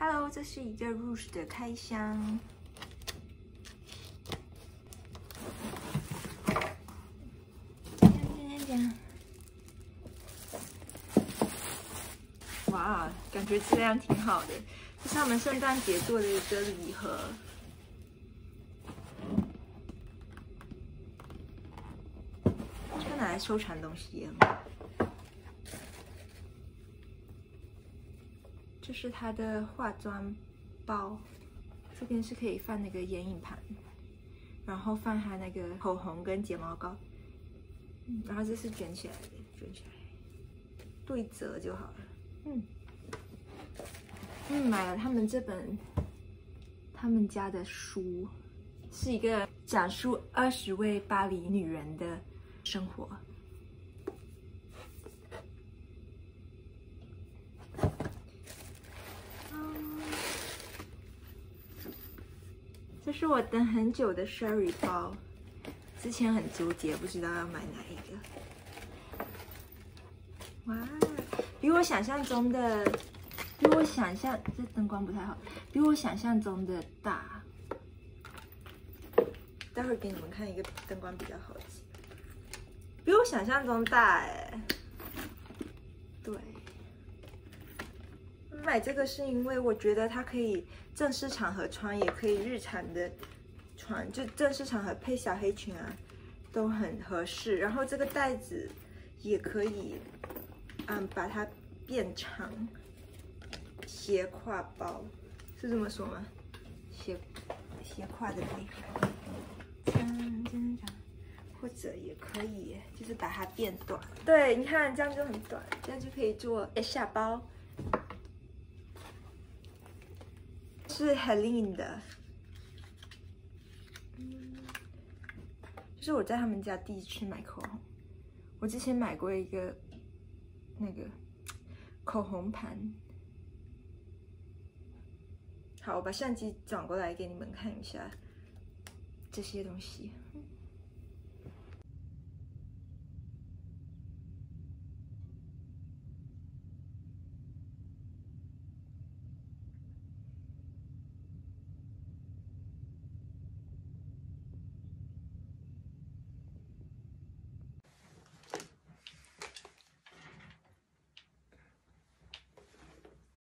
Hello，这是一个 Rouge 的开箱。哇，感觉质量挺好的，这是他们圣诞节做的一个礼盒。这个拿来收藏东西也很好。这是它的化妆包，这边是可以放那个眼影盘，然后放它那个口红跟睫毛膏，然后这是卷起来的，卷起来对折就好了。嗯，嗯，买了他们这本他们家的书，是一个讲述二十位巴黎女人的生活。这是我等很久的 Sherry 包，之前很纠结，不知道要买哪一个。哇，比我想象中的，比我想象这灯光不太好，比我想象中的大。待会儿给你们看一个灯光比较好，比我想象中大哎。对，买这个是因为我觉得它可以。正式场合穿也可以，日常的穿就正式场合配小黑裙啊，都很合适。然后这个袋子也可以，嗯，把它变长，斜挎包是这么说吗？斜斜挎的背，嗯，真的假？或者也可以，就是把它变短。对，你看这样就很短，这样就可以做下包。是 Helene 的，就是我在他们家第一次买口红。我之前买过一个那个口红盘。好，我把相机转过来给你们看一下这些东西。